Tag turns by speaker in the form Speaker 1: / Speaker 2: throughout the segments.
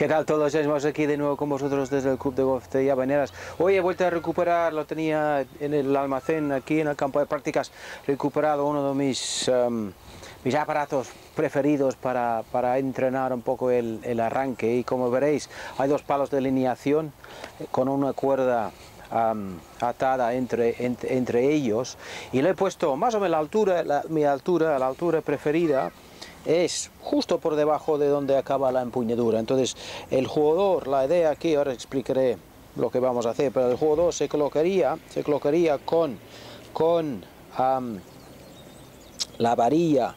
Speaker 1: ¿Qué tal todos? Estamos aquí de nuevo con vosotros desde el Club de Golf de Llavaneras. Hoy he vuelto a recuperar, lo tenía en el almacén aquí en el campo de prácticas, recuperado uno de mis, um, mis aparatos preferidos para, para, entrenar un poco el, el, arranque y como veréis hay dos palos de alineación con una cuerda um, atada entre, entre, entre, ellos y le he puesto más o menos la altura, la, mi altura, la altura preferida es justo por debajo de donde acaba la empuñadura. Entonces el jugador, la idea aquí, ahora explicaré lo que vamos a hacer, pero el jugador se colocaría, se colocaría con, con la varilla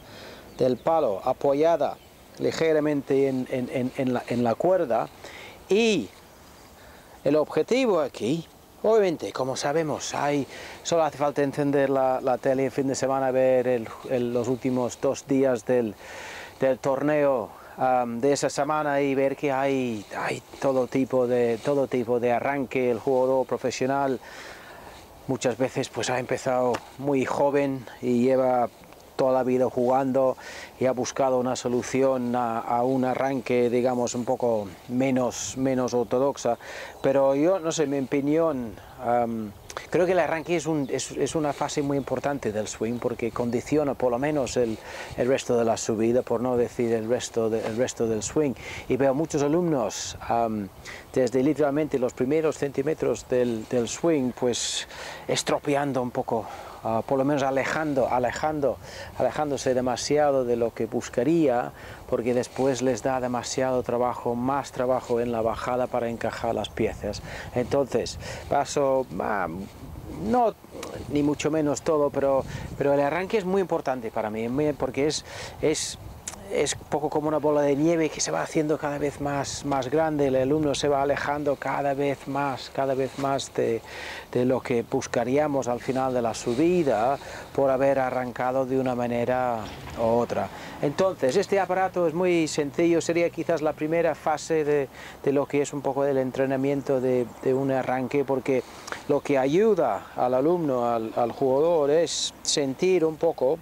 Speaker 1: del palo apoyada ligeramente en, en, la, cuerda y el objetivo aquí Obviamente, como sabemos, hay, solo hace falta encender la, la tele el fin de semana, ver el, el, los últimos dos días del, del torneo um, de esa semana y ver que hay, hay todo, tipo de, todo tipo de arranque, el jugador profesional muchas veces pues ha empezado muy joven y lleva toda la vida jugando y ha buscado una solución a, a, un arranque, digamos, un poco menos, menos ortodoxa. Pero yo, no sé, mi opinión, um, creo que el arranque es, un, es, es, una fase muy importante del swing porque condiciona por lo menos el, el resto de la subida, por no decir el resto, de, el resto del swing. Y veo muchos alumnos, um, desde literalmente los primeros centímetros del, del swing, pues estropeando un poco Uh, por lo menos alejando, alejando, alejándose demasiado de lo que buscaría, porque después les da demasiado trabajo, más trabajo en la bajada para encajar las piezas. Entonces, paso, ah, no ni mucho menos todo, pero, pero el arranque es muy importante para mí, porque es es poco como una bola de nieve que se va haciendo cada vez más, más grande, el alumno se va alejando cada vez más, cada vez más de, de, lo que buscaríamos al final de la subida por haber arrancado de una manera u otra. Entonces, este aparato es muy sencillo, sería quizás la primera fase de, de lo que es un poco del entrenamiento de, de, un arranque, porque lo que ayuda al alumno, al, al jugador, es sentir un poco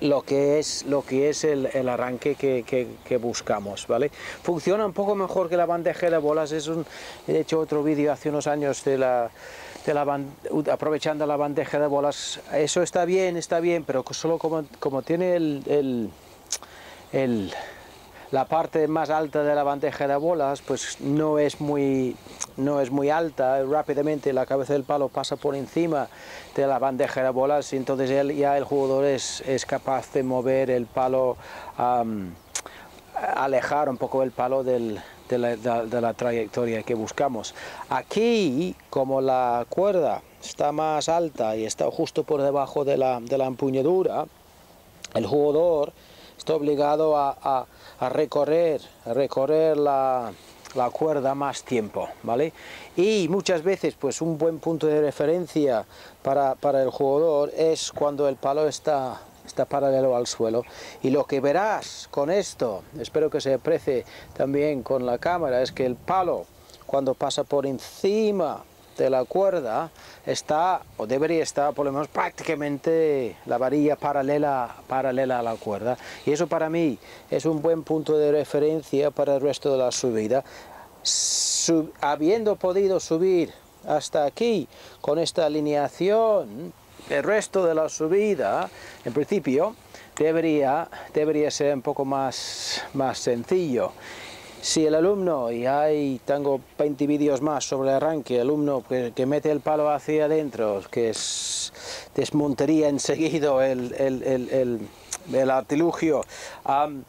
Speaker 1: lo que es, lo que es el, el arranque que, que, buscamos, ¿vale? Funciona un poco mejor que la bandeja de bolas, es un, he hecho otro vídeo hace unos años de la, de la aprovechando la bandeja de bolas, eso está bien, está bien, pero solo como, como tiene el, el la parte más alta de la bandeja de bolas pues no es muy no es muy alta. Rápidamente la cabeza del palo pasa por encima de la bandeja de bolas y entonces él, ya el jugador es, es capaz de mover el palo alejar un poco el palo de, la, de la trayectoria que buscamos. Aquí como la cuerda está más alta y está justo por debajo de la, de la empuñadura el jugador está obligado a, a, recorrer, recorrer la, la, cuerda más tiempo, ¿vale? Y muchas veces, pues un buen punto de referencia para, para el jugador es cuando el palo está, está paralelo al suelo. Y lo que verás con esto, espero que se aprecie también con la cámara, es que el palo, cuando pasa por encima de la cuerda está o debería estar por lo menos prácticamente la varilla paralela, paralela a la cuerda. Y eso para mí es un buen punto de referencia para el resto de la subida. Sub, habiendo podido subir hasta aquí con esta alineación el resto de la subida en principio debería, debería ser un poco más, más sencillo si el alumno, y hay, tengo 20 vídeos más sobre el arranque, alumno que, mete el palo hacia adentro, que es, desmontaría enseguida el, el, el, el artilugio, um,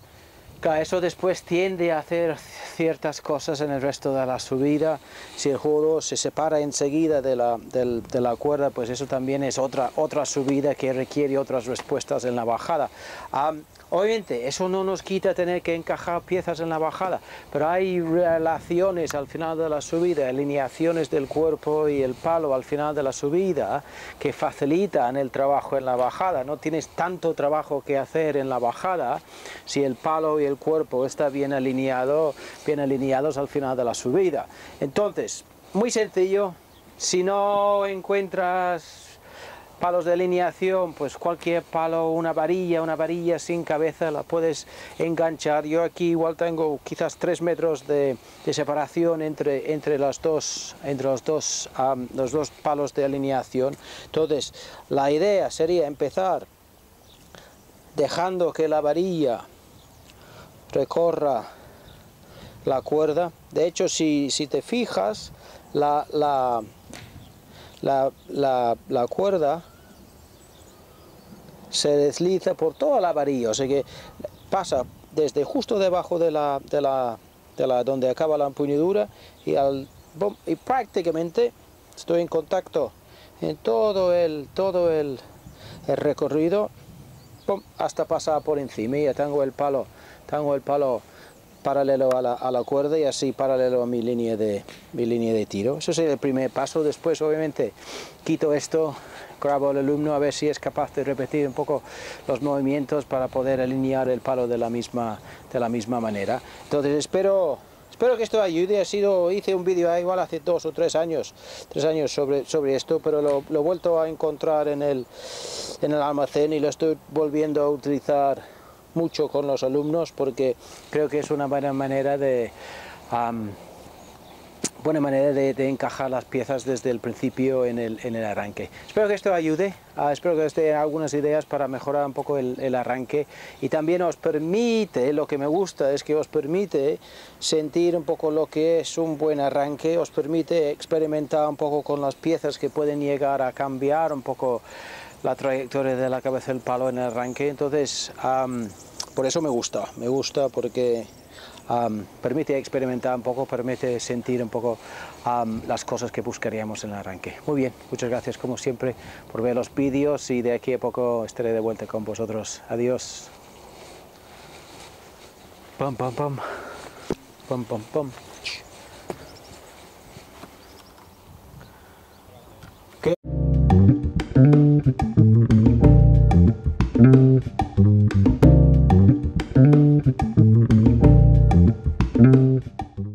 Speaker 1: eso después tiende a hacer ciertas cosas en el resto de la subida. Si el jugador se separa enseguida de la, de, de la cuerda, pues eso también es otra, otra subida que requiere otras respuestas en la bajada. Um, Obviamente, eso no nos quita tener que encajar piezas en la bajada, pero hay relaciones al final de la subida, alineaciones del cuerpo y el palo al final de la subida que facilitan el trabajo en la bajada. No tienes tanto trabajo que hacer en la bajada si el palo y el cuerpo están bien, alineado, bien alineados al final de la subida. Entonces, muy sencillo, si no encuentras palos de alineación, pues cualquier palo, una varilla, una varilla sin cabeza, la puedes enganchar. Yo aquí igual tengo quizás 3 metros de, separación entre, entre, las dos, entre los, dos, los dos palos de alineación. Entonces, la idea sería empezar dejando que la varilla recorra la cuerda. De hecho, si, si te fijas, la, la, la, la cuerda se desliza por toda la varilla, o sea que pasa desde justo debajo de la, de la, de la donde acaba la empuñadura y, al, y prácticamente estoy en contacto en todo el, todo el, el recorrido hasta pasar por encima y ya tengo el palo, tengo el palo paralelo a la, a la, cuerda y así paralelo a mi línea de mi línea de tiro. Eso sería el primer paso. Después obviamente quito esto grabo al alumno a ver si es capaz de repetir un poco los movimientos para poder alinear el palo de la misma, de la misma manera. Entonces espero, espero que esto ayude. Ha sido, hice un vídeo igual hace dos o tres años, tres años sobre, sobre esto, pero lo, he vuelto a encontrar en el, en el almacén y lo estoy volviendo a utilizar mucho con los alumnos porque creo que es una buena manera de buena manera de, encajar las piezas desde el principio en el, en el arranque. Espero que esto ayude, ah, espero que os dé algunas ideas para mejorar un poco el, el, arranque y también os permite, lo que me gusta es que os permite sentir un poco lo que es un buen arranque, os permite experimentar un poco con las piezas que pueden llegar a cambiar un poco la trayectoria de la cabeza del palo en el arranque, entonces por eso me gusta, me gusta porque permite experimentar un poco, permite sentir un poco las cosas que buscaríamos en el arranque. Muy bien, muchas gracias como siempre por ver los vídeos y de aquí a poco estaré de vuelta con vosotros. Adiós. Pam, pam, pam. Pam, pam, pam.